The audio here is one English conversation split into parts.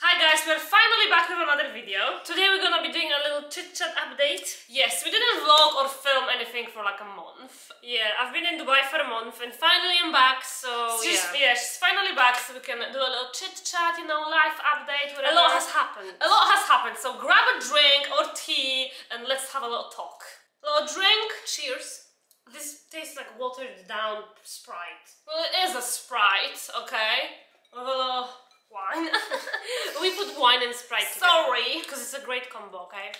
Hi guys, we're finally back with another video. Today we're gonna be doing a little chit-chat update. Yes, we didn't vlog or film anything for like a month. Yeah, I've been in Dubai for a month and finally I'm back, so She's- yeah. yeah, she's finally back so we can do a little chit-chat, you know, life update, whatever. A lot has happened. A lot has happened, so grab a drink or tea and let's have a little talk. A little drink. Cheers. This tastes like watered down Sprite. Well, it is a Sprite, okay? With a little wine. we put wine and Sprite Sorry. Because it's a great combo, okay?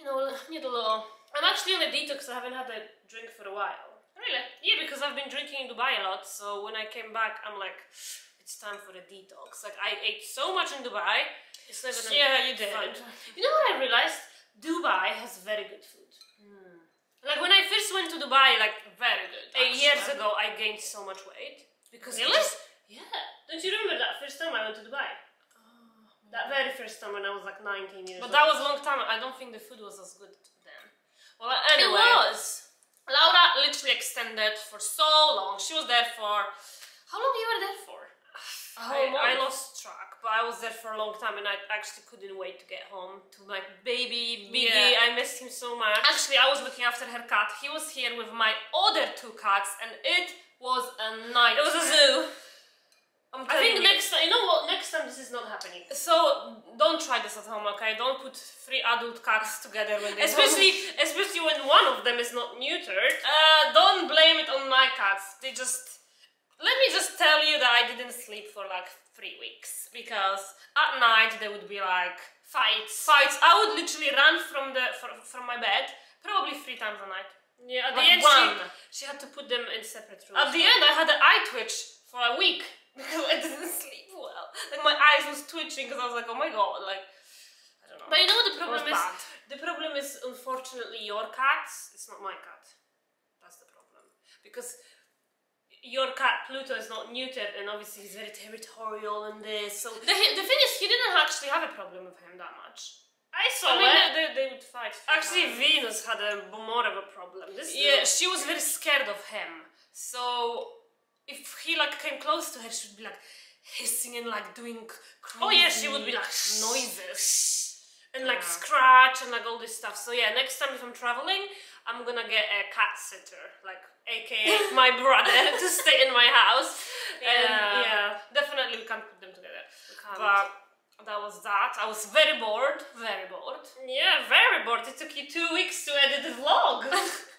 You know, I need a little... I'm actually on a detox, I haven't had a drink for a while. Really? Yeah, because I've been drinking in Dubai a lot, so when I came back, I'm like, it's time for a detox. Like, I ate so much in Dubai, it's not even Yeah, you did. fun. You know what I realized? Dubai has very good food. Hmm. Like when I first went to Dubai, like Very good. eight years ago, I gained so much weight because it Really? just- yeah. Don't you remember that first time I went to Dubai? Oh, that very first time when I was like 19 years. Old. But old. that was a long time. I don't think the food was as good then. well, anyway. It was. Laura literally extended for so long. She was there for. How long you were there for? I, I month. lost track, but I was there for a long time and I actually couldn't wait to get home to my baby Biggie. Yeah. I missed him so much. Actually, I was looking after her cat. He was here with my other two cats, and it was a night. It was a zoo. I think you. next time, you know what? Next time this is not happening. So don't try this at home, okay? Don't put three adult cats together when they Especially, especially when one of them is not neutered. Uh, don't blame it on my cats. They just. Let me just tell you that I didn't sleep for like three weeks because at night there would be like Fights. fights. I would literally run from the from, from my bed probably three times a night. Yeah, at the end one. she, she had to put them in separate rooms. At the end, I had an eye twitch for a week because I didn't sleep well. Like my eyes was twitching because I was like, oh my god, like I don't know. But you know what the problem is? bad. The problem is unfortunately your cats. It's not my cat. That's the problem because your cat Pluto is not neutered, and obviously he's very territorial and this. So The, the thing is, he didn't actually have a problem with him that much. I saw I mean, it. they, they would fight. Actually, sometimes. Venus had a more of a problem. This Yeah, little- she was very scared of him. So if he like came close to her, she would be like hissing and like doing crazy Oh yeah, she would be like noises and like Yeah. scratch and like all this stuff. So yeah, next time if I'm traveling, I'm gonna get a cat sitter, like AKA my brother, to stay in my house. And Yeah. yeah, definitely we can't put them together. can't. But that was that. I was very bored, very bored. Yeah, very bored. It took you two weeks to edit the vlog.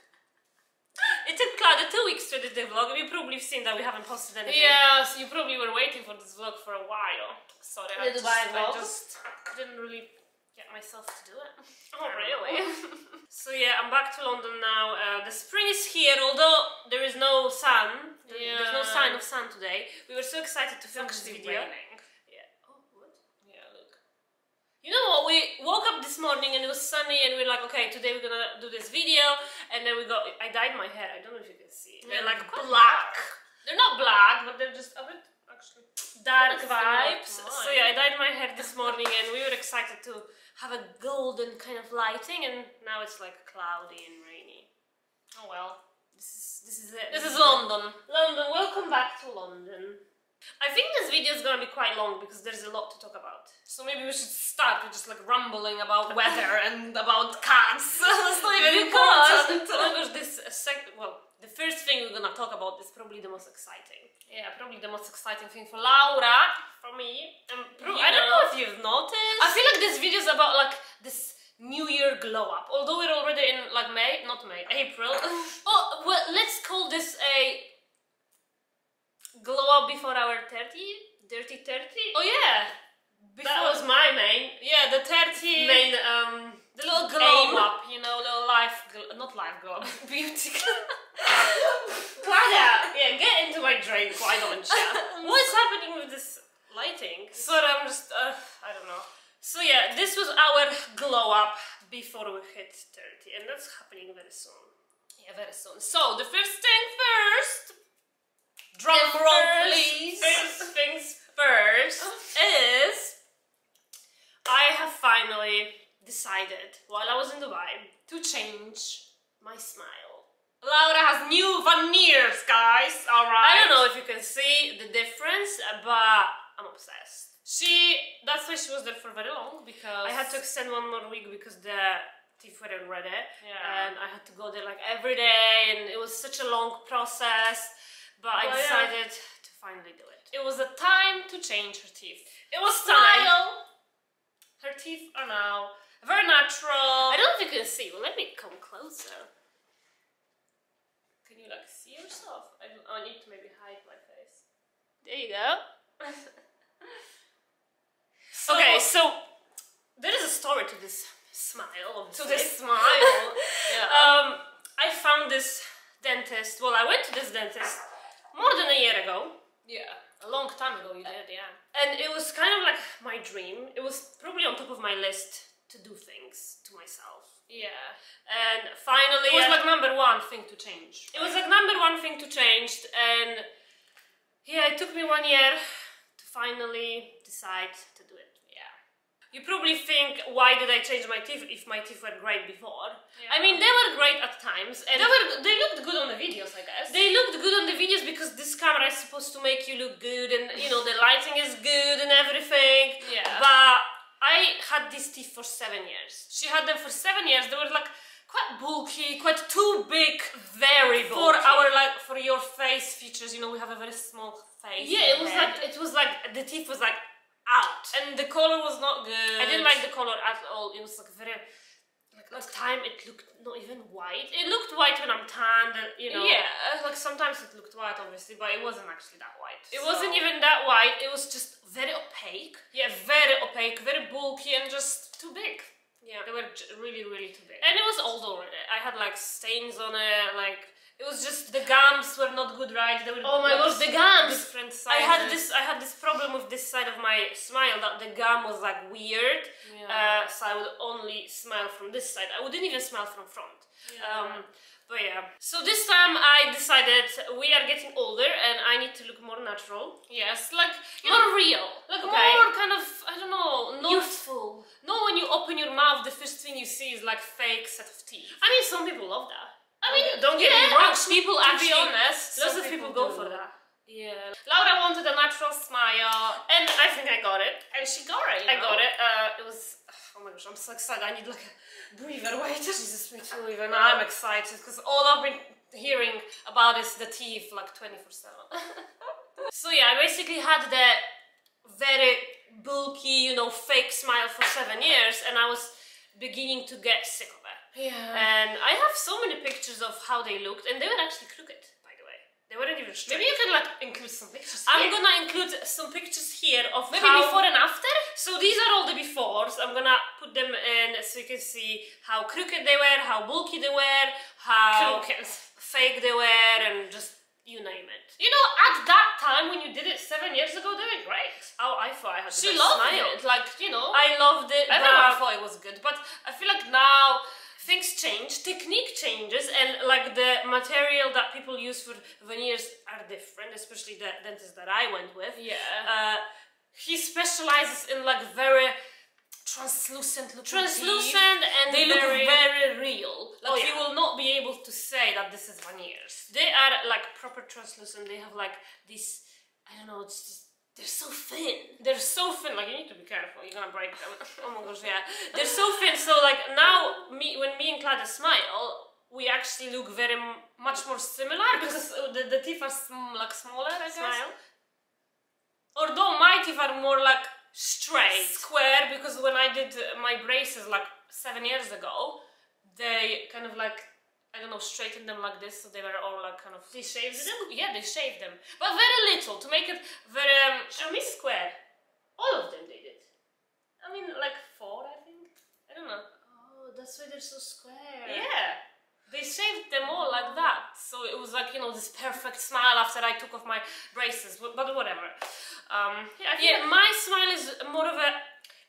It took Klaudia two weeks to edit the vlog. You probably have seen that we haven't posted anything. yes, you probably were waiting for this vlog for a while. Sorry, The I just, I just didn't really get myself to do it. Oh, really? so yeah, I'm back to London now. Uh, the spring is here, although there is no sun. There- There's no sign of sun today. We were so excited to film this actually video. raining. Yeah. Oh, what? Yeah, look. You know what? We woke up this morning and it was sunny, and we are like, okay, today we're gonna do this video. And then we got. I dyed my hair. I don't know if you can see. They're mm. like black, They're not black, but they're just a bit actually. dark vibes. Oh, so yeah, I dyed my hair this morning, and we were excited to have a golden kind of lighting, and now it's like cloudy and rainy. Oh well. This is this is it. This is. London. London, welcome back to London. I think this video is gonna be quite long because there's a lot to talk about. So maybe we should start with just like rumbling about weather and about cats. That's not even Because, important. because this uh, sec- well, the first thing we're gonna talk about this, probably the most exciting. Yeah, probably the most exciting thing for Laura. For me, um, and You I don't know. know if you've noticed. I feel like this video is about like this New Year glow up. Although we're already in like May, not May, April. oh, well, let's call this a glow up before our 30, dirty 30. oh yeah. That was my main, yeah the 30 main, um, the little glow up, you know, little life, not life glow up, beauty. glow. Klaudia, yeah, get into my drink, why don't you? What's happening with this lighting? Sorry, I'm just, uh, I don't know. So yeah, this was our glow up before we hit 30, and that's happening very soon. Yeah, very soon. So the first thing first. Drum roll, please. First things first is I have finally decided while I was in Dubai to change. my smile. Laura has new veneers, guys. All right. I don't know if you can see the difference, but I'm obsessed. She, that's why she was there for very long because I had to extend one more week because the teeth weren't ready. Yeah. And I had to go there like every day, and it was such a long process. But I Well, yeah. decided to finally do it. It was a time to change her teeth. It was time! Smile. Her teeth are now very natural. I don't know if you can see. Well, let me come closer. Can you like see yourself? I, don't, I need to maybe hide my face. There you go. So- okay, so there is a story to this smile. To this smile. yeah. Um, I found this dentist. Well, I went to this dentist more than a year ago. yeah. A long time ago, you did, yeah. And it was kind of like my dream. It was probably on top of my list to do things to myself. Yeah. And finally, It was like number one thing to change. it was like number one thing to change, and yeah, it took me one year to finally decide to do it. You probably think, why did I change my teeth if my teeth were great before? Yeah. I mean, they were great at times, and They were they looked good on the videos, I guess. they looked good on the videos because this camera is supposed to make you look good, and you know the lighting is good and everything. Yeah. But I had these teeth for seven years. she had them for seven years. They were like quite bulky, quite too big Very bulky. for our like for your face features. You know, we have a very small face. Yeah, it was head. like it was like the teeth was like out. and the color was not good. I didn't like the color at all. It was like very like at time it looked not even white. It looked white when I'm tanned, and, you know. Yeah. Uh, like sometimes it looked white, obviously, but it wasn't actually that white. It So- wasn't even that white. It was just very opaque. Yeah, very opaque, very bulky, and just too big. Yeah, They were really, really too big. and it was old already. I had like stains on it. Like it was just the gums were not good, right? They were Oh my gosh, the gums! Different I had this. I had this problem with this side of my smile that the gum was like weird. Yeah. Uh, so I would only smile from this side. I wouldn't even smile from front. Yeah. Um, but yeah. So this time I decided we are getting older and I need to look more natural, yes, like more know, real, like okay? more kind of I don't know. Not, youthful. No, when you open your mouth, the first thing you see is like fake set of teeth. I mean, some people love that. I mean, don't get yeah, me wrong. people to actually, be honest, lots of people, go do. for that, Yeah, Laura wanted a natural smile, and I think I got it. and she got it. I know? got it. Uh, it was. Oh my gosh, I'm so excited. I need like a breather. Wait, Jesus, me too. Even I'm excited because all I've been hearing about is the teeth like 24 7. so, yeah, I basically had the very bulky, you know, fake smile for seven years, and I was beginning to get sick of. Yeah. And I have so many pictures of how they looked, and they were actually crooked, by the way. They weren't even straight. Maybe you can like include some pictures. I'm here. gonna include some pictures here of maybe how before and after. so these are all the befores. I'm gonna put them in so you can see how crooked they were, how bulky they were, how Crooked. fake they were, and just you name it. You know, at that time when you did it seven years ago, they were great. Oh, I thought I had the She loved smile. it. Like you know, I loved it. everyone but thought it was good, but I feel like now things change, technique changes, and like the material that people use for veneers are different, especially the dentist that I went with. Yeah. Uh, he specializes in like very translucent looking translucent and They look very, very real. Like Oh, you will not be able to say that this is veneers. They are like proper translucent. They have like this. I don't know. It's just they're so thin. They're so thin. Like you need to be careful. You're gonna break them. Oh my gosh, yeah. They're so thin. So like now, me when me and Clara smile, we actually look very Much more similar because the, the teeth are sm- like smaller. I guess. smile Although my teeth are more like straight. square because when I did my braces like seven years ago, they kind of like I don't know straightened them like this, so they were all like kind of. They shaved them. Yeah, they shaved them, but very little to make it very um, Show me square. All of them they did. I mean, like four, I think. I don't know. Oh, that's why they're so square. Yeah. They shaved them all like that. So it was like, you know, this perfect smile after I took off my braces, but, but whatever. Um, yeah, I think Yeah, my smile is more of a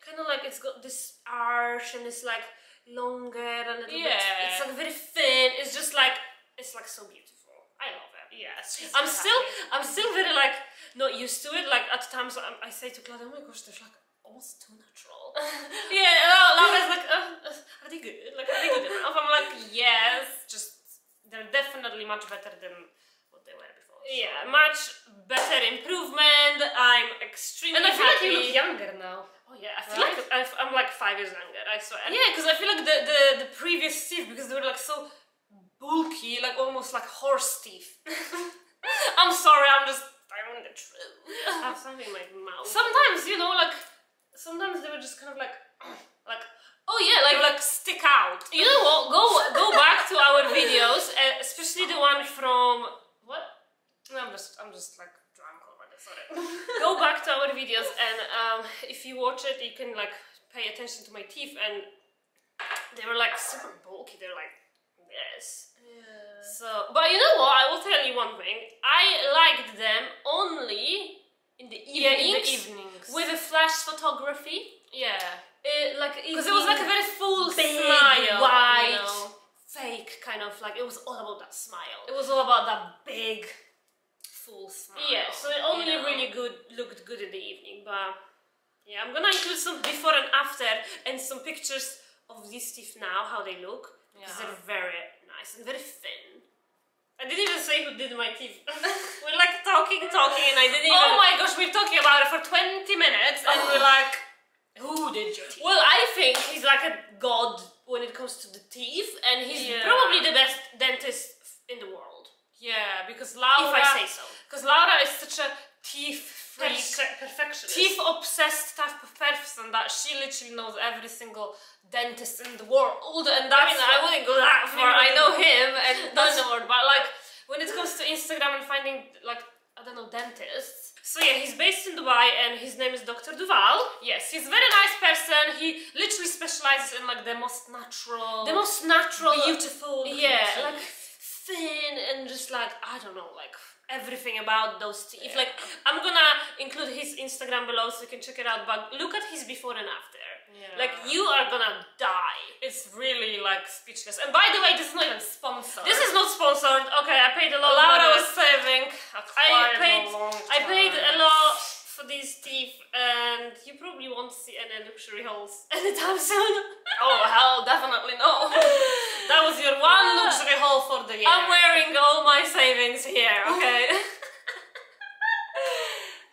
kind of like it's got this arch and it's like longer a little bit. Yeah. It's like very thin. It's just like it's like so beautiful. I love it. yeah, I'm so still happy. I'm still very like not used to it. Like at times I, I say to Klaudia, oh my gosh, they're like almost too natural. yeah, uh, Laura's like, uh, uh, are they good? Like, are they good enough? I'm like, yes, just they're definitely much better than what they were before. Yeah, much better improvement. I'm extremely And I feel like you look younger now. Oh yeah, I feel Right? like I've, I'm like five years younger. I swear. Yeah, because I feel like the, the, the previous teeth, because they were like so bulky, like almost like horse teeth. I'm sorry, I'm just telling the truth. I have something in my mouth. Sometimes, you know, like, sometimes they were just kind of like, like, oh yeah, like, like stick out. You know what? Go go back to our videos, uh, especially the one from what? No, I'm just, I'm just like sorry. Go back to our videos, and um, if you watch it, you can like pay attention to my teeth, and they were like super bulky. They're like this. Yeah. So, but you know what? I will tell you one thing. I liked them only in the evenings, Yeah, in the evenings. with a flash photography. yeah. Uh, like Because it was like a very full big, smile. white, you know? fake kind of like it was all about that smile. It was all about that big, full smile. Yeah, so it only you know? really good looked good in the evening, but yeah, I'm gonna include some before and after and some pictures of these teeth now, how they look. Because Yeah. they're very nice and very thin. I didn't even say who did my teeth. we're like talking, talking, and I didn't oh even. Oh my gosh, we're talking about it for 20 minutes and Oh. we're like, who did your teeth? Well, I think he's like a god when it comes to the teeth, and he's Yeah. probably the best dentist in the world. Yeah, because Laura. if I say so. Because Laura is such a Perfe- perfectionist. teeth obsessed type of person that she literally knows every single dentist in the world. And I that's mean, I wouldn't go that far. I know him, and that's the word, but like when it comes to Instagram and finding like I don't know dentists. So yeah, he's based in Dubai, and his name is Dr. Duval. Yes, he's a very nice person. He literally specializes in like the most natural, The most natural, beautiful. yeah, like thin and just like I don't know, like everything about those teeth. Yeah. Like I'm gonna include his Instagram below so you can check it out. But look at his before and after. Yeah. Like you are gonna die. it's really like speechless. And by the way, this is not even sponsored. This is not sponsored. Okay, I paid a lot. Laura was saving. I paid. I paid a lot for these teeth, and you probably won't see any luxury hauls anytime soon. Oh hell, definitely no. that was your one luxury haul for the year. I'm wearing all my savings here. Okay.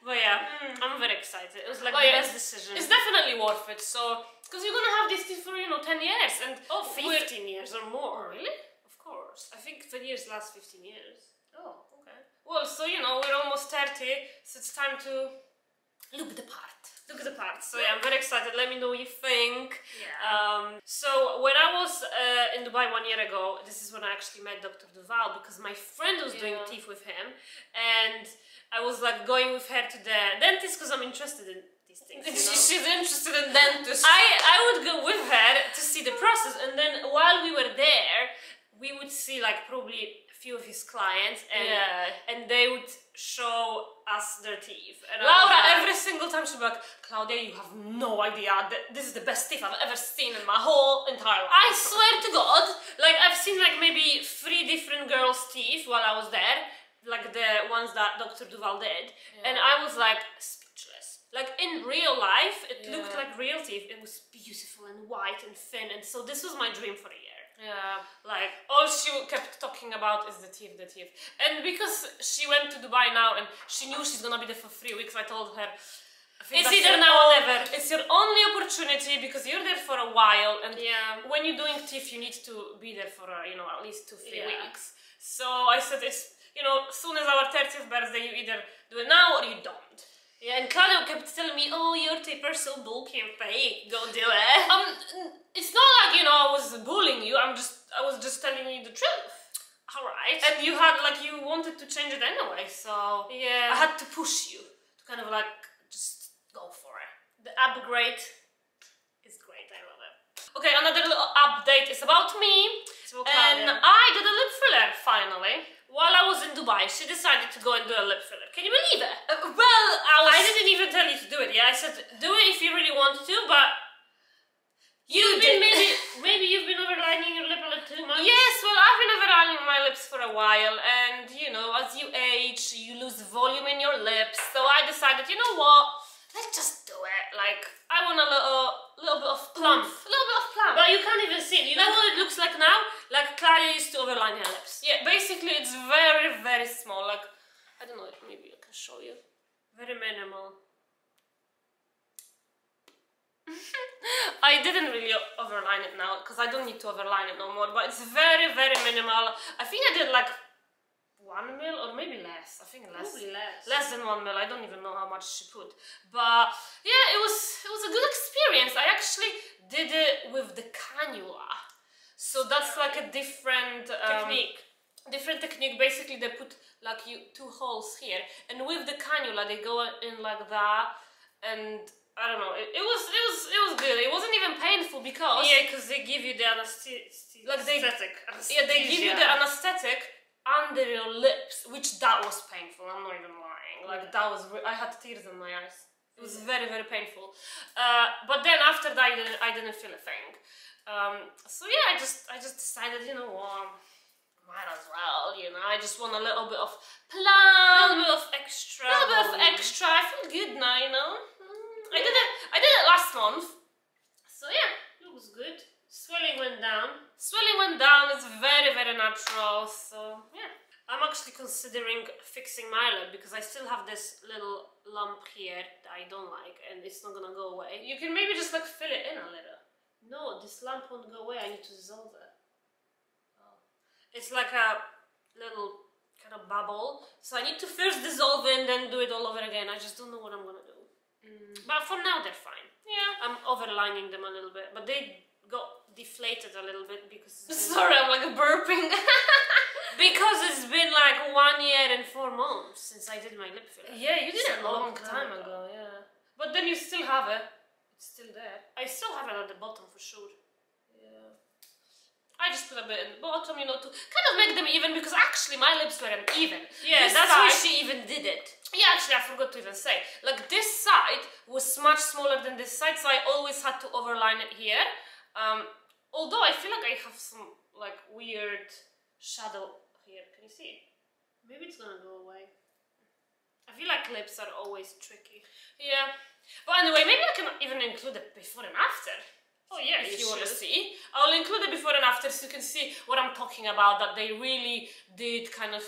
but yeah, hmm. I'm very excited. It was like But the yeah, best decision. It's definitely worth it. So, because you're gonna have these teeth for you know ten years, and oh, we're- 15 years or more. really? Of course. I think 10 years lasts 15 years. Oh, okay. Well, so you know we're almost thirty, so it's time to Look the part. Look the part. So yeah, I'm very excited. Let me know what you think. Yeah. Um, so when I was uh, in Dubai one year ago, this is when I actually met Dr. Duval because my friend was doing teeth with him, and I was like going with her to the dentist because I'm interested in these things. you know? She's interested in dentists. I, I would go with her to see the process, and then while we were there, we would see like probably a few of his clients, and Yeah. and they would show us their teeth. And Laura, like- every single time she'd be like, Klaudia, you have no idea. th- This is the best teeth I've ever seen in my whole entire life. I swear to God, like I've seen like maybe three different girls' teeth while I was there, like the ones that Dr. Duval did, and I was like speechless. Like in real life, it looked like real teeth. It was beautiful and white and thin, and so this was my dream for a year. Yeah. Like All she kept talking about is the teeth, the teeth. And because she went to Dubai now and she knew she's gonna be there for three weeks, I told her, It's either now or never. It's your only opportunity because you're there for a while, and Yeah. when you're doing teeth, you need to be there for uh, you know at least two, three Yeah. weeks. So I said, it's you know, soon as our 30th birthday, you either do it now or you don't. Yeah, and Klaudia kept telling me, "Oh, your teeth are so bulky and fake. Go do it." Um, it's not like you know I was bullying you. I'm just I was just telling you the truth. All right. And you had like you wanted to change it anyway, so yeah. I had to push you to kind of like just go for it. the upgrade is great. I love it. Okay, another little update is about me, and Klaudia, I did a lip filler finally. while I was in Dubai, she decided to go and do a lip filler. Can you believe it? Uh, well, I was. I didn't even tell you to do it. Yeah, I said do it if you really want to, but you've been did. maybe maybe you've been overlining your lip too much. Yes, well, I've been overlining my lips for a while, and you know, as you age, you lose volume in your lips. So I decided, you know what? Let's just do it. Like, I want a little, little bit of plump, a little bit of plump. But you can't even see it. You know what it looks like now? Like Klaudia used to overline her lips. yeah, basically, it's very, very small. Like, I don't know maybe I can show you. Very minimal. I didn't really overline it now because I don't need to overline it no more, but it's very, very minimal. I think I did like one mil or maybe less. I think less. Probably less. Less than one mil. I don't even know how much she put. But yeah, it was it was a good experience. I actually did it with the cannula. So that's like a different um, Technique. different technique basically they put like you two holes here and with the cannula they go in like that and I don't know it, it was it was it was good. It wasn't even painful because Yeah, because they give you the anesthetic. Like they- yeah they give you the anesthetic under your lips which that was painful I'm not even lying. Like that was I had tears in my eyes. It was very very painful. Uh, but then after that I didn't, I didn't feel a thing. Um, so yeah I just I just decided you know what might as well you know I just want a little bit of a little bit of extra. a little bit of extra. I feel good now, you know. I did it. I did it last month. So yeah, Looks good. Swelling went down. swelling went down. It's very very natural. So yeah. I'm actually considering fixing my lip because I still have this little lump here that I don't like and it's not gonna go away. You can maybe just like fill it in a little. No, this lump won't go away. I need to dissolve it. Oh. It's like a little kind of bubble. So I need to first dissolve it and then do it all over again. I just don't know what I'm gonna do. But for now, they're fine. Yeah. I'm overlining them a little bit, but they got deflated a little bit because Sorry, I'm like burping. because it's been like one year and four months since I did my lip filler. yeah, you did it a long time ago. Yeah. But then you still have it. It's still there. I still have it at the bottom for sure. Yeah. I just put a bit in the bottom, you know, to kind of make them even because actually my lips were uneven. Yeah, This that's why she even did it. Yeah, actually, I forgot to even say. Like this side was much smaller than this side, so I always had to overline it here. Um, although I feel like I have some like weird shadow here. Can you see? Maybe it's gonna go away. I feel like lips are always tricky. Yeah. But anyway, maybe I can even include it before and after. Oh yeah, if you you want to see. I'll include it before and after so you can see what I'm talking about, that they really did kind of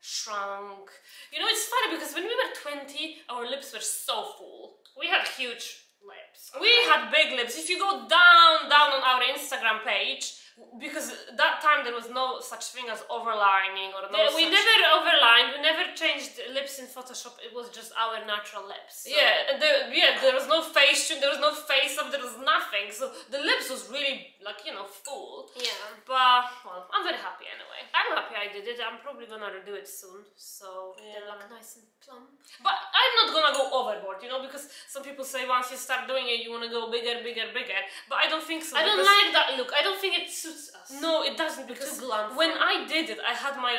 shrunk. You know, it's funny because when we were 20, our lips were so full. We had huge lips. We had big lips. If you go down, down on our Instagram page, because that time there was no such thing as overlining or no we never overlined, we never changed lips in Photoshop, it was just our natural lips. so- Yeah, and there, yeah, there was no face tune, there was no face up, there was nothing. So the lips was really like you know full. Yeah. But well, I'm very happy anyway. I'm happy I did it. I'm probably gonna redo it soon, so they Yeah. look nice and plump. But I'm not gonna go overboard, you know, because some people say once you start doing it, you wanna go bigger, bigger, bigger. But I don't think so. I don't like that look. I don't think it suits us. No, it doesn't because when I did it, I had my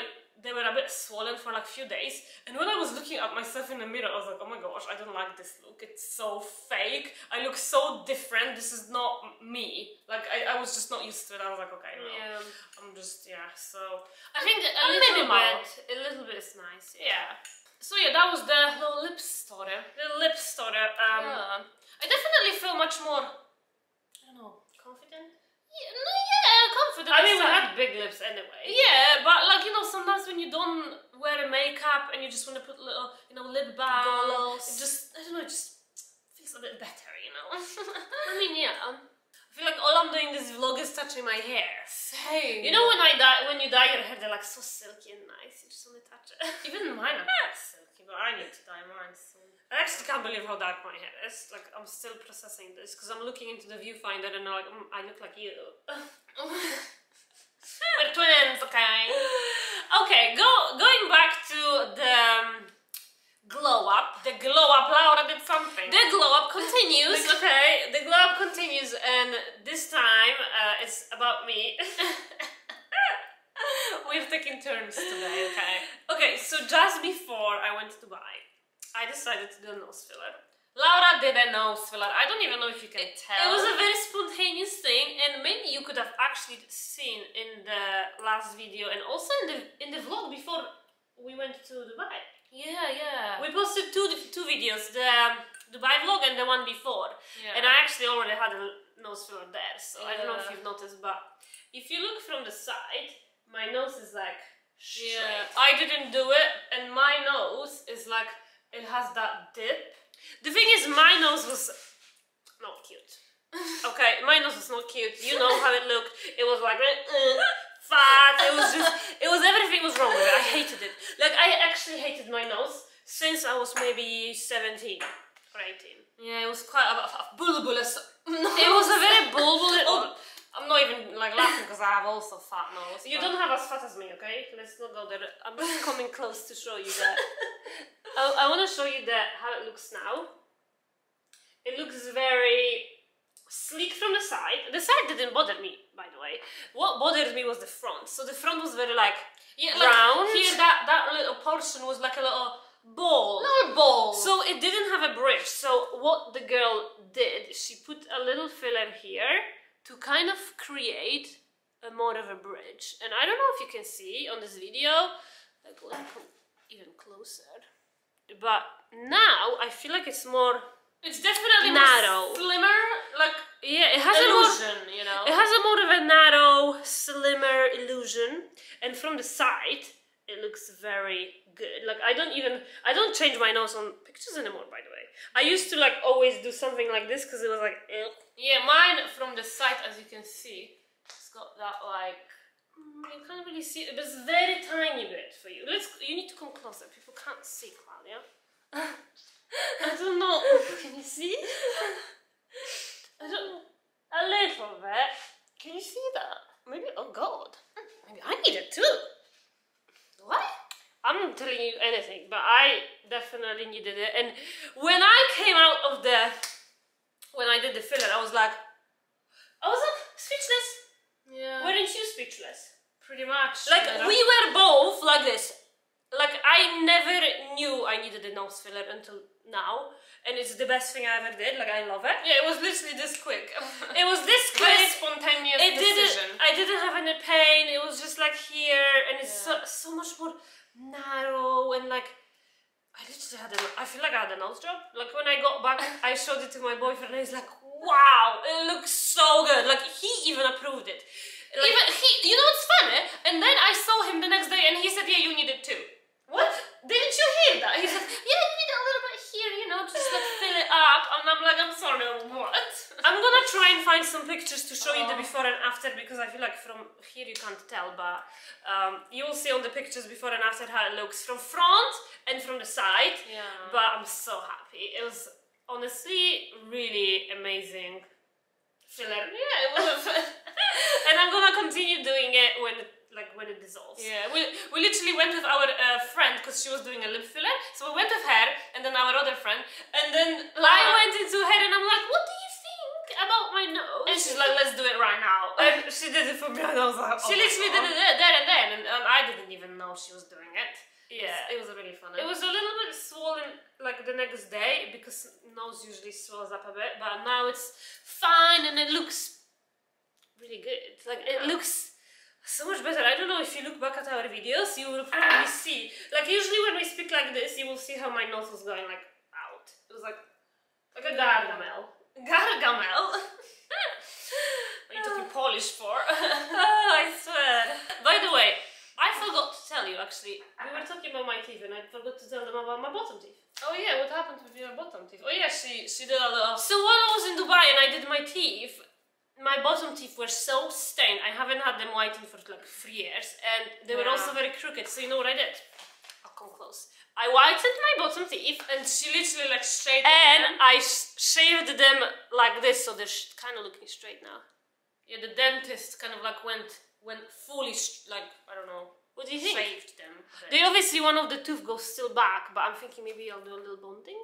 they were a bit swollen for like a few days, and when I was looking at myself in the mirror, I was like, oh my gosh, I don't like this look. It's so fake. I look so different. This is not me. Like I, I was just not used to it. I was like, okay, no, Yeah. I'm just yeah. So I think a, A little minimal. bit. A little bit is nice. yeah. So yeah, that was the little lip story. The lip story. Um, yeah. I definitely feel much more. I don't know. confident. Yeah, no, yeah, confident. I mean, we had big lips anyway. Yeah, but like you know, sometimes when you don't wear makeup and you just want to put a little, you know, lip balm, just I don't know, it just feels a bit better, you know. I mean, yeah. I feel like all I'm doing this vlog is touching my hair. Same. You know when I dye, when you dye your hair, they're like so silky and nice. You just want to touch it. even mine are silky, but I need to dye mine soon. I actually can't believe how dark my hair is. Like I'm still processing this because I'm looking into the viewfinder and I'm like, mm, I look like you. We're twins, okay? Okay, go going back to the um, glow up. The glow up, Laura did something. The glow up continues, okay? The glow up continues, and this time uh, it's about me. We've taken turns today, okay? okay, so just before I went to Dubai, I decided to do a nose filler. Laura did a nose filler. I don't even know if you can tell. It was a very spontaneous thing, and maybe you could have actually seen in the last video and also in the in the vlog before we went to Dubai. yeah, yeah. We posted two two videos, the um, Dubai vlog and the one before. yeah. And I actually already had a nose filler there, so I don't know if you've noticed, but if you look from the side, my nose is like straight. Yeah, I didn't do it, and my nose is like it has that dip. The thing is, my nose was not cute. Okay, my nose was not cute. You know how it looked. It was like uh, fat. It was just. It was everything was wrong with it. I hated it. Like I actually hated my nose since I was maybe seventeen or eighteen. Yeah, it was quite a, a bulbulous. It was a very bulbul. Oh, I'm not even like laughing because I have also fat nose. You but- don't have as fat as me, okay? Let's not go there. I'm just coming close to show you that. I, want to show you that how it looks now. It looks very sleek from the side. The side didn't bother me, by the way. What bothered me was the front. So the front was very like Yeah, like round. here that that little portion was like a little ball. little ball. So it didn't have a bridge. So what the girl did, she put a little filler here to kind of create a more of a bridge. And I don't know if you can see on this video, like let me come even closer. But now I feel like it's more it's definitely narrow. more slimmer, like yeah, it has a more illusion, you know. it has a more of a narrow, slimmer illusion, and from the side, it looks very good. Like I don't even I don't change my nose on pictures anymore. By the way, I used to like always do something like this because it was like, ew. Yeah, mine from the side, as you can see, it's got that like. Mm, you can't really see it, but it's very tiny bit for you. Let's you need to come closer. People can't see Klaudia. I don't know. Can you see? I don't. A little bit. Can you see that? Maybe. Oh God. Maybe I need it too. What? I'm not telling you anything, but I definitely needed it. And when I came out of the, when I did the filler, I was like, I was like speechless. Yeah. Weren't you speechless? pretty much. Like we were both like this. Like I never knew I needed a nose filler until now, and it's the best thing I ever did. Like I love it. Yeah, it was literally this quick. It was this Very quick. spontaneous It decision. didn't. I didn't have any pain. It was just like here, and it's Yeah. so so much more narrow and like. I literally had a. I feel like I had a nose job. Like when I got back, I showed it to my boyfriend, and he's like, "Wow, it looks so good." Like he even approved it. Like, Even he, you know what's funny? And then I saw him the next day, and he said, "Yeah, you need it too." What? Didn't you hear that? He said, "Yeah, you need a little bit here, you know, just like fill it up." And I'm like, "I'm sorry, what?" I'm gonna try and find some pictures to show you the Oh. before and after because I feel like from here you can't tell, but um, you will see on the pictures before and after how it looks from front and from the side. Yeah. But I'm so happy. It was honestly really amazing filler. yeah, it was. and I'm gonna continue doing it when like when it dissolves. Yeah, we, we literally went with our uh, friend because she was doing a lip filler. So we went with her and then our other friend, and then I went into her and I'm like, what do you think about my nose? and she's like, "Let's do it right now." and she did it for me and I was like, She oh my literally did it there and then, and, and I didn't even know she was doing it. Yeah. it was really funny. It was a little bit swollen like the next day because nose usually swells up a bit, but now it's fine and it looks really good. It's like it looks so much better. I don't know if you look back at our videos, you will probably see. Like usually when we speak like this, you will see how my nose was going like out. It was like like a gargamel. Gargamel. what are you talking Polish for? oh, I swear. By the way, I forgot to tell you actually. We were talking about my teeth and I forgot to tell them about my bottom teeth. oh yeah, what happened with your bottom teeth? Oh yeah, she she did a little. So while I was in Dubai and I did my teeth, my bottom teeth were so stained. I haven't had them whitened for like three years, and they were Yeah. also very crooked. So you know what I did? I'll come close. I whitened my bottom teeth, And she literally like straight. and I sh- shaved them like this, so they're sh- kind of looking straight now. yeah, the dentist kind of like went went fully like I don't know What do you think? shaved them. They obviously one of the tooth goes still back, but I'm thinking maybe I'll do a little bonding.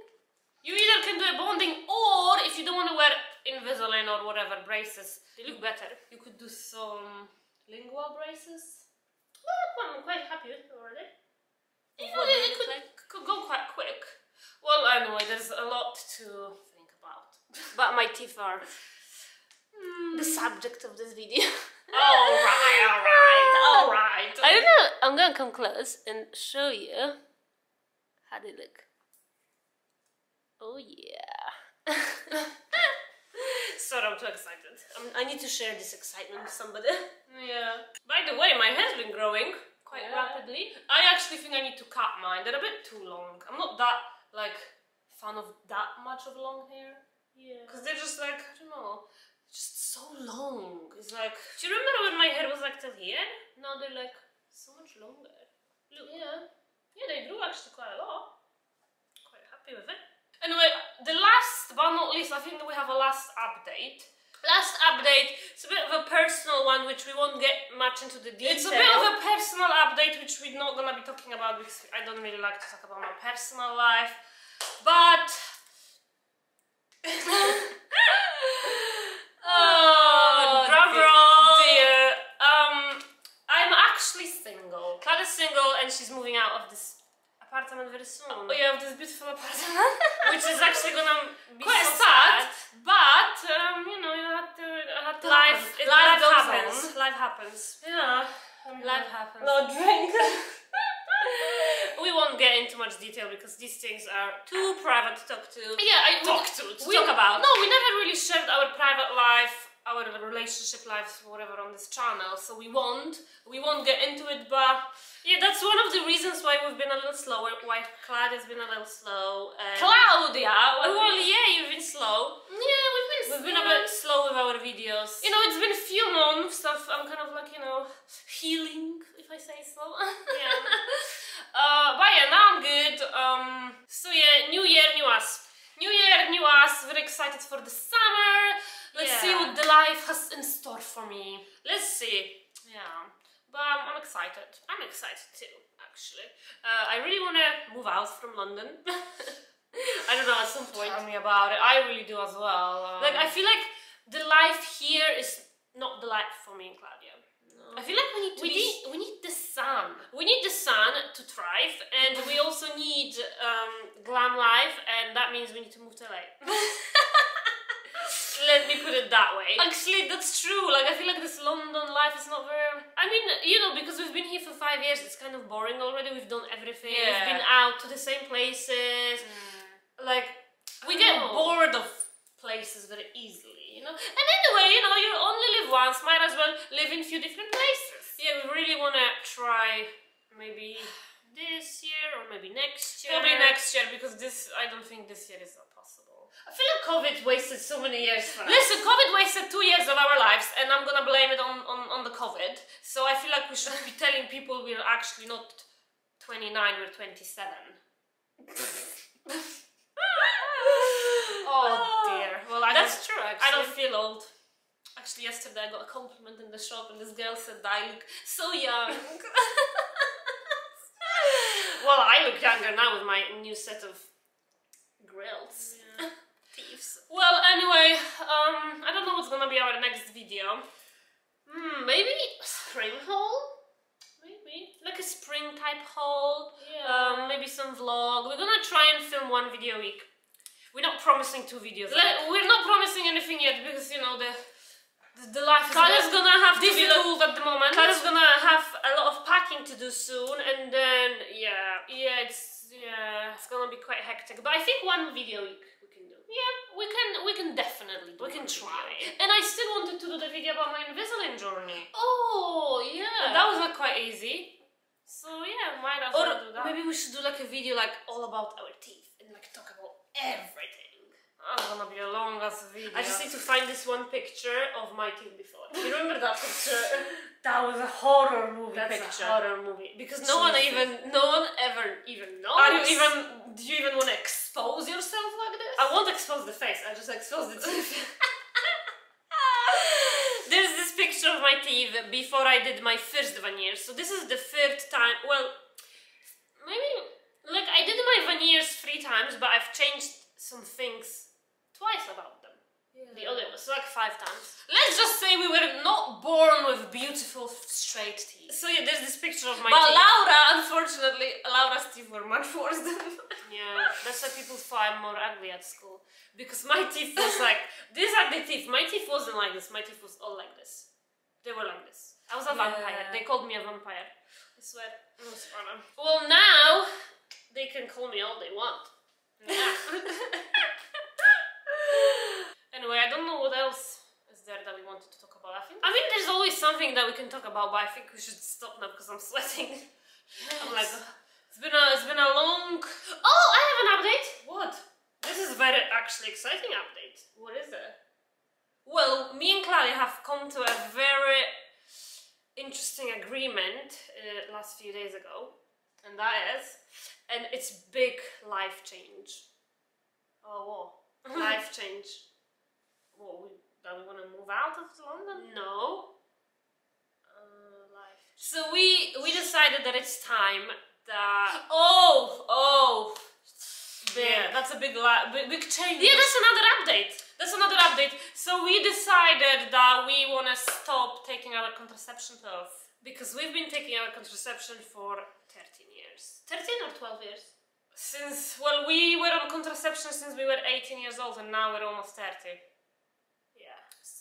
You either can do a bonding or if you don't want to wear Invisalign or whatever braces, They look better. you could do some lingual braces. Well, I'm quite happy with it already. You know, do it could, think? could go quite quick. Well, anyway, there's a lot to think about. But my teeth are hmm. the subject of this video. all right, all right, all right. I don't know. I'm gonna come close and show you how they look. Oh yeah. Sorry, I'm too excited. I'm, um, I need to share this excitement with somebody. Yeah. By the way, my hair's been growing quite Yeah. rapidly. I actually think I need to cut mine. They're a bit too long. I'm not that like fan of that much of long hair Yeah. because they're just like I don't know, just so long. It's like do you remember when my hair was like till here? Now they're like so much longer. Look. Yeah. Yeah, they grew actually quite a lot. Quite happy with it. Anyway, the last but not least, I think we have a last update. Last update, it's a bit of a personal one which we won't get much into the details. It's a bit of a personal update which we're not gonna be talking about because I don't really like to talk about my personal life. But Oh, drum dear- roll. dear. Um, I'm actually single. Klaudia's single and she's moving out of this apartment very soon. Oh, you have this beautiful apartment. Which is actually gonna be Quite so sad. But, um, you know, you had to, you had to Life- happen. It- life life happens. Life happens. yeah. Life happens. No drink. We won't get into much detail because these things are too private to talk to. yeah, I we- Talk to, to we- talk about. No, we never really shared our private life, our relationship lives whatever on this channel, so we won't. We won't get into it, but yeah, that's one of the reasons why we've been a little slower, why Klaudia's been a little slow. And Klaudia. Well, well, yeah, you've been slow. yeah, we've been. We've been a bit slow with our videos. You know, it's been a few months of I'm kind of like you know healing, if I say so. Yeah. Uh, but yeah, now I'm good. Um, so yeah, new year, new us. New year, new us. Very excited for the summer. Let's see what the life has in store for me. Let's see. Yeah, but um, I'm excited. I'm excited too, actually. Uh, I really want to move out from London. I don't know at some point. Tell me about it. I really do as well. Um, Like I feel like the life here is not the life for me and Klaudia. I feel like we need to we need we need the sun. we need the sun to thrive, and we also need um, glam life, and that means we need to move to LA. Let me put it that way. Actually, that's true. Like I feel like this London life is not very. I mean, you know, because we've been here for five years, it's kind of boring already. We've done everything. Yeah. We've been out to the same places. Mm. Like, we get know. bored of places very easily, you know. And anyway, you know, you only live once. Might as well live in a few different places. Yeah, we really want to try maybe this year or maybe next year. Probably next year because this. I don't think this year is. I feel like COVID wasted so many years for us. Listen, COVID wasted two years of our lives, and I'm gonna blame it on, on, on the COVID. So I feel like we should be telling people we're actually not 29, we're 27. oh dear. Well, I That's true. I don't feel old. Actually, yesterday I got a compliment in the shop, and this girl said I look so young. well, I look younger now with my new set of grills. Thieves. Well, anyway, um, I don't know what's gonna be our next video. Hmm, maybe spring haul? Maybe. Like a spring type haul. Yeah. Um, maybe some vlog. We're gonna try and film one video a week. We're not promising two videos. a Le- week. we're not promising anything yet because you know the the, the life is very gonna have to be like, difficult at the moment. Klaudia's gonna have a lot of packing to do soon, and then yeah, yeah, it's yeah. it's gonna be quite hectic. But I think one video a week we can do. Yeah, we can we can definitely do We can try. And I still wanted to do the video about my Invisalign journey. Oh yeah, But that was not quite easy. So yeah, might as well do that. maybe we should do like a video like all about our teeth and like talk about everything. Oh, That's gonna be a long ass video. I just need to find this one picture of my teeth before. You remember that picture? That was a horror movie That's picture. a horror movie because no one even, no one ever even knows. Are you even? Do you even want to expose yourself like this? I won't expose the face. I just expose the teeth. There's this picture of my teeth before I did my first veneer. So this is the third time. Well, maybe like I did my veneers three times, but I've changed some things twice about them. The other was like five times. Let's just say we were not born with beautiful straight teeth. So yeah, there's this picture of my but teeth. Laura, unfortunately, Laura's teeth were much worse than Yeah, that's why people thought I'm more ugly at school. Because my teeth was like, these are the teeth. My teeth wasn't like this. My teeth was all like this. They were like this. I was a Yeah. vampire. They called me a vampire. I swear. It was fun. Well, now they can call me all they want. Yeah. anyway, I don't know what else is there that we wanted to talk about. I think. I mean, there's always something that we can talk about, but I think we should stop now because I'm sweating. I'm like, it's been a it's been a long. Oh, I have an update. What? This is a very actually exciting update. What is it? Well, me and Klaudia have come to a very interesting agreement uh, last few days ago, and that is, and it's big life change. Oh, what? life change. What? We, that we want to move out of London? No. Uh, life. So we we decided that it's time that. Oh, oh. Big. Yeah, that's a big, big, big change. Yeah, that's another update. That's another update. So we decided that we want to stop taking our contraception pills because we've been taking our contraception for 13 years. 13 or 12 years? Since, well, we were on contraception since we were 18 years old and now we're almost 30.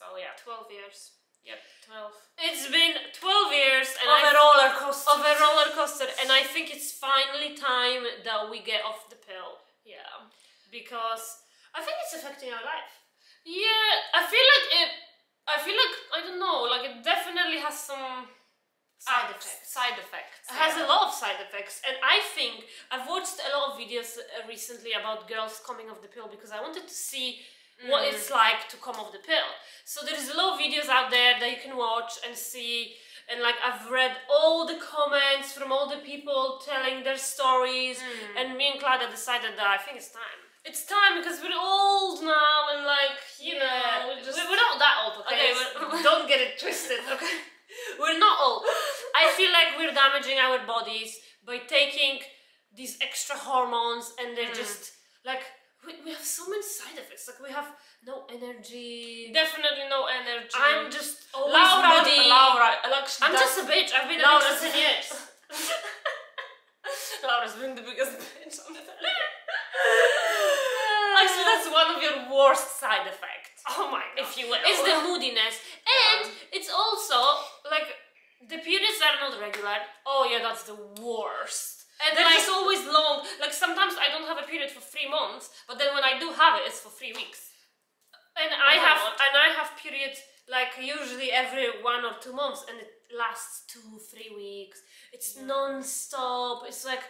Yeah. So yeah, 12 years. yep, 12. It's been 12 years and Of I a roller coaster. of a roller coaster and I think it's finally time that we get off the pill Yeah. because I think it's affecting our life. Yeah, I feel like it, I feel like, I don't know, like it definitely has some Side ups- effects. Side effects. It has a lot of side effects, and I think I've watched a lot of videos uh, recently about girls coming off the pill because I wanted to see what Mm. it's like to come off the pill. So there is a lot of videos out there that you can watch and see, and like I've read all the comments from all the people telling their stories, Mm. and me and Klaudia decided that I think it's time. It's time because we're old now and like, you Yeah, know, we just... we're, we're not that old, okay? Okay, We're- we're- don't get it twisted, okay? we're not old. I feel like we're damaging our bodies by taking these extra hormones, and they're Mm. just like we, we have so many side effects. Like we have no energy. Definitely no energy. I'm just always Laura, moody. Laura, actually, I'm just a bitch. I've been a Laura's bitch for ten years. Laura's been the biggest bitch on the planet. Actually, that's one of your worst side effects. Oh my god. If you will. It's the moodiness. And it's also like the periods are not regular. Oh yeah, that's the worst. And They're like, just always long. Like sometimes I don't have a period for three months, but then when I do have it, it's for three weeks. and I Oh my have God. and I have periods like usually every one or two months and it lasts two, three weeks. It's non-stop. It's like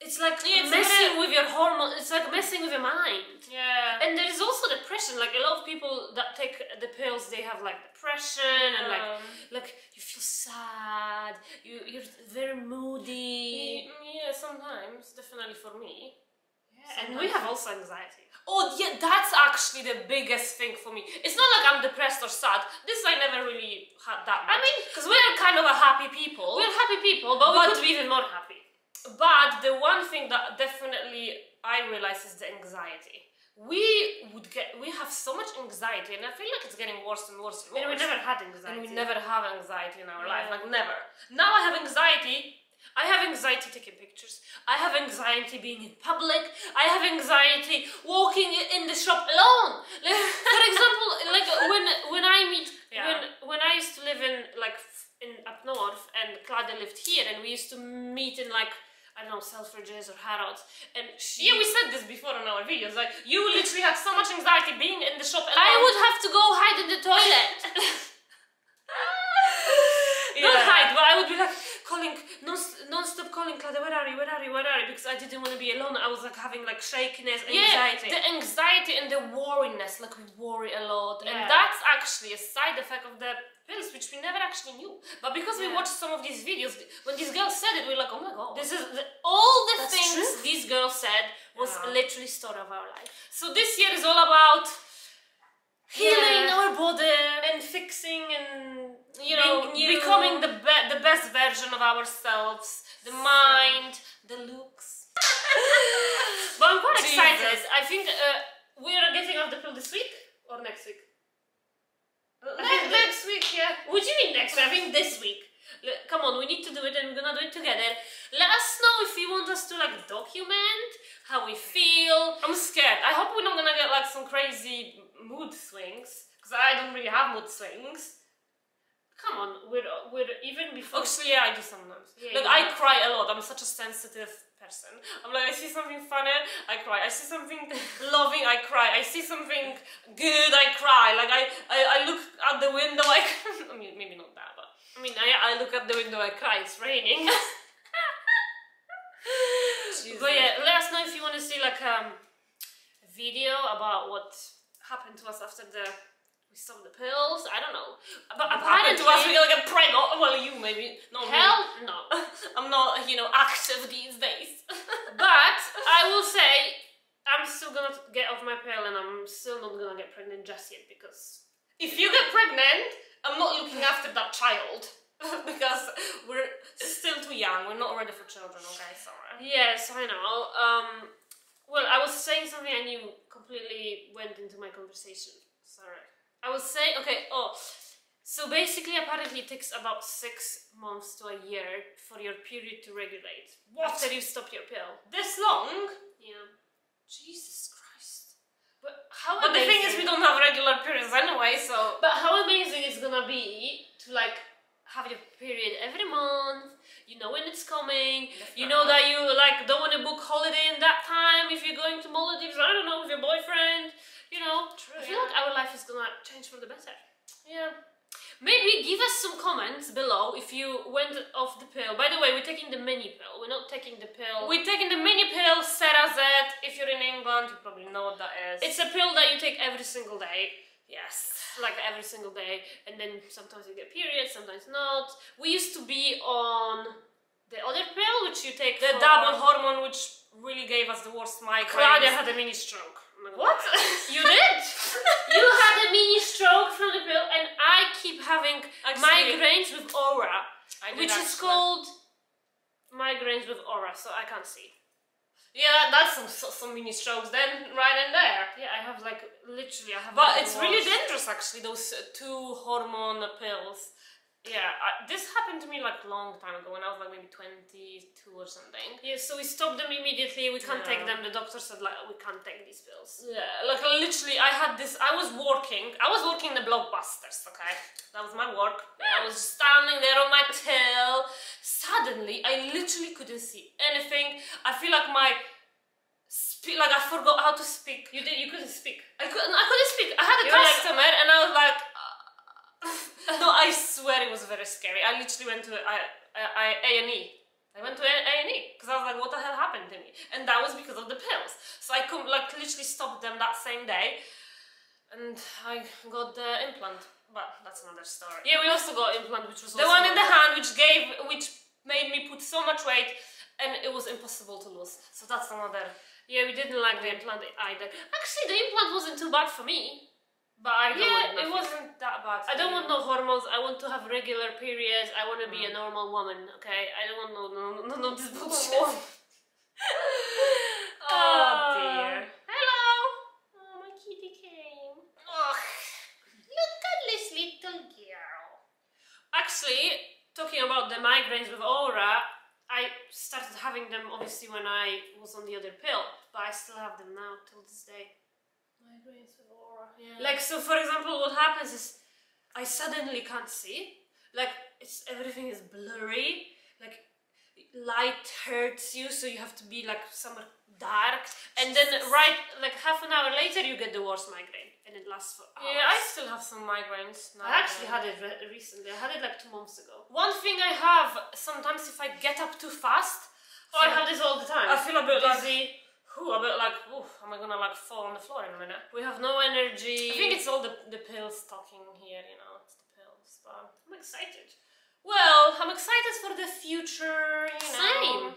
it's like Yeah, it's messing with your hormones. It's like messing with your mind. Yeah. And there is also depression. Like a lot of people that take the pills, they have like depression and like Um, like you feel sad. You you're very moody. yeah, sometimes, definitely for me. Yeah, and we have also anxiety. Oh yeah, that's actually the biggest thing for me. It's not like I'm depressed or sad. This I never really had that much. I mean, because we're kind of a happy people. We're happy people, but, we But- could be even more happy. But the one thing that definitely I realize is the anxiety. We would get, we have so much anxiety, and I feel like it's getting worse and worse and worse. And we never had anxiety. and we never have anxiety in our Yeah. life, like never. Now I have anxiety. I have anxiety taking pictures. I have anxiety being in public. I have anxiety walking in the shop alone. Like, for example, like when when I meet Yeah. when when I used to live in like in up north and Klaudia lived here and we used to meet in like I don't know Selfridges or Harrods and she Yeah, we said this before in our videos. Like you literally had so much anxiety being in the shop alone. I would have to go hide in the toilet. Don't hide, but I would be like calling non non-stop calling Klaudia, where are you, where are you, where are you? Because I didn't want to be alone. I was like having like shakiness, anxiety. Yeah, the anxiety and the worriness, like we worry a lot, Yeah. and that's actually a side effect of the pills, which we never actually knew. But because we watched some of these videos, when these girls said it, we are like, oh my god. This is the, all the That's things true. these girls said was Yeah. literally story of our life. so this year is all about healing Yeah. our body, And fixing and you know, new. becoming the be- the best version of ourselves, the mind, the looks. But I'm quite Jesus. excited. I think uh, we are getting off the pill this week or next week. Ne- next week, yeah. What do you mean next week? I think this week. Come on, we need to do it and we're gonna do it together. Let us know if you want us to like document how we feel. I'm scared. I hope we're not gonna get like some crazy mood swings, because I don't really have mood swings. Come on, we're we're even before. Actually, yeah, I do sometimes. Yeah, like I cry a lot. I'm such a sensitive person. I'm like, I see something funny, I cry. I see something loving, I cry. I see something good, I cry. Like I, I, I look out the window, I. I mean, maybe not that, but I mean, I, I look at the window, I cry, it's raining. but yeah, let us know if you want to see like um, a video about what happened to us after the we stopped the pills. I don't know. But apparently, to us, we're gonna get pregnant. Well, you maybe. Not me. hell no. I'm not, you know, active these days. but I will say I'm still gonna get off my pill and I'm still not gonna get pregnant just yet because if you get pregnant, I'm not looking after that child because we're still too young. We're not ready for children. Okay, sorry. yes, I know. Um, well, I was saying something and you completely went into my conversation. Sorry. I would say, okay. Oh, so basically, apparently, it takes about six months to a year for your period to regulate What? after you stop your pill. This long? Yeah. Jesus Christ. But how But the thing is, we don't have regular periods anyway, so. But how amazing it's gonna be to like have your period every month. You know when it's coming. You know that you like don't want to book holiday in that time if you're going to Maldives. I don't know with your boyfriend. You know. True, I feel yeah. like our life is gonna change for the better. Yeah. Maybe give us some comments below if you went off the pill. By the way, we're taking the mini pill. We're not taking the pill. We're taking the mini pill Cerazette. If you're in England, you probably know what that is. it's a pill that you take every single day. yes. like every single day and then sometimes you get periods sometimes not we used to be on the other pill which you take The double hormone, which really gave us the worst migraines. Klaudia had a mini stroke I'm not gonna What? you did you had a mini stroke from the pill and I keep having Actually- migraines with aura I did which is called migraines with aura so I can't see Yeah, that's some, some, some mini strokes then, right in there. yeah I have like literally I have But it's really dangerous actually, those uh, two hormone pills. Yeah, I, this happened to me like a long time ago when I was like maybe 22 or something. yeah so we stopped them immediately we can't take them the doctor said like we can't take these pills Yeah, like literally, I had this. I was working. I was working in the blockbusters. Okay, that was my work. I was standing there on my tail. Suddenly, I literally couldn't see anything. I feel like my speak, like I forgot how to speak. you did you couldn't speak I couldn't. I couldn't speak. I had a You were like- customer, and I was like, no, I swear it was very scary. I literally went to I I A and E. I went to A and E because I was like, what the hell happened to me? And that was because of the pills. So I could like literally stop them that same day, and I got the implant. But that's another story. Yeah, we also got implant, which was The one in the hand, which gave, which made me put so much weight, and it was impossible to lose. So that's another. Yeah, we didn't like the implant either. Actually, the implant wasn't too bad for me, but I Yeah, it wasn't that bad. I don't want no hormones. I want to have regular periods. I want to be a Mm. normal woman. Okay, I don't want no no no, no this bullshit. Oh dear. Hello. Oh, my kitty came. Ugh. Look at this little girl. Actually, talking about the migraines with aura, I started having them obviously when I was on the other pill, but I still have them now till this day. Migraines with aura. Yeah. Like so, for example, what happens is I suddenly can't see. Like it's everything is blurry. Like light hurts you, so you have to be like somewhere dark, and then right like half an hour later you get the worst migraine, and it lasts for hours. yeah, I still have some migraines. now I actually had it re- recently. I had it like two months ago. One thing I have sometimes if I get up too fast, Oh, I have this all the time. I feel a bit like, dizzy. Whew, bit like, oof, am I gonna like fall on the floor in a minute? We have no energy. I think it's all the the pills talking here, you know, it's the pills. But I'm excited. well, I'm excited for the future. You know. Same.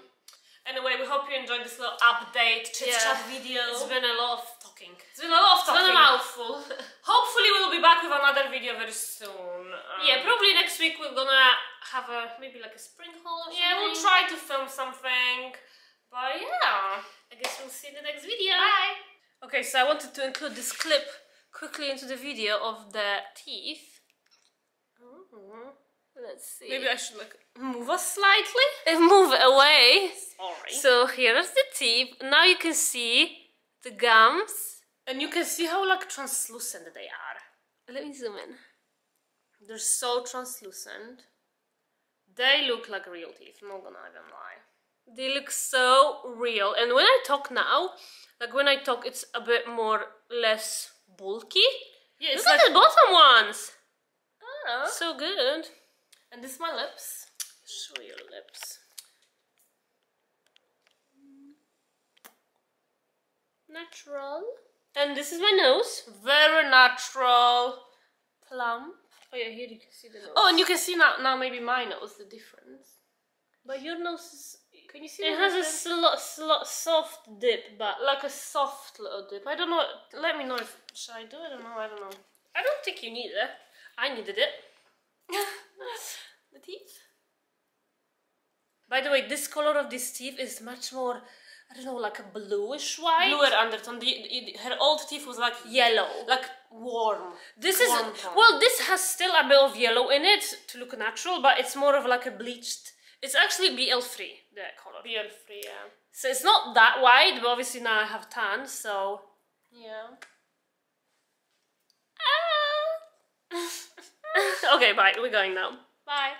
Anyway, we hope you enjoyed this little update chit Yeah. chat video. It's been a lot of talking. It's been a lot of talking. It's been a mouthful. Hopefully, we'll be back with another video very soon. Um, yeah, probably next week we're gonna have a maybe like a spring haul or something. Yeah, we'll try to film something. But yeah. I guess we'll see in the next video. Bye. Okay, so I wanted to include this clip quickly into the video of the teeth. Mhm. Let's see. Maybe I should like move us slightly. Uh, move away. Sorry. So here's the teeth. Now you can see the gums. and you can see how like translucent they are. Let me zoom in. They're so translucent. They look like real teeth. I'm Not gonna even lie. They look so real. And when I talk now, like when I talk, it's a bit more less bulky. Yeah, it's Look like at the bottom ones. Ah. So good. And this is my lips. Show your lips. Natural. And this is my nose. Very natural. Plump. Oh yeah, here you can see the nose. Oh, and you can see now, now maybe my nose, the difference. but your nose is. Can you see It has a difference? slo- slo- soft dip, but like a soft little dip. I don't know. Let me know if should I do it or no. I don't know. I don't think you need it. I needed it. the teeth. By the way, this color of this teeth is much more, I don't know, like a bluish white. Bluer undertone. The, the, her old teeth was like Yellow. like warm. This is warm tone. well. This has still a bit of yellow in it to look natural, but it's more of like a bleached. It's actually BL3, the color. BL3, Yeah. So it's not that wide, but obviously now I have tan, so. Yeah. Ah. okay, bye. We're going now. Bye.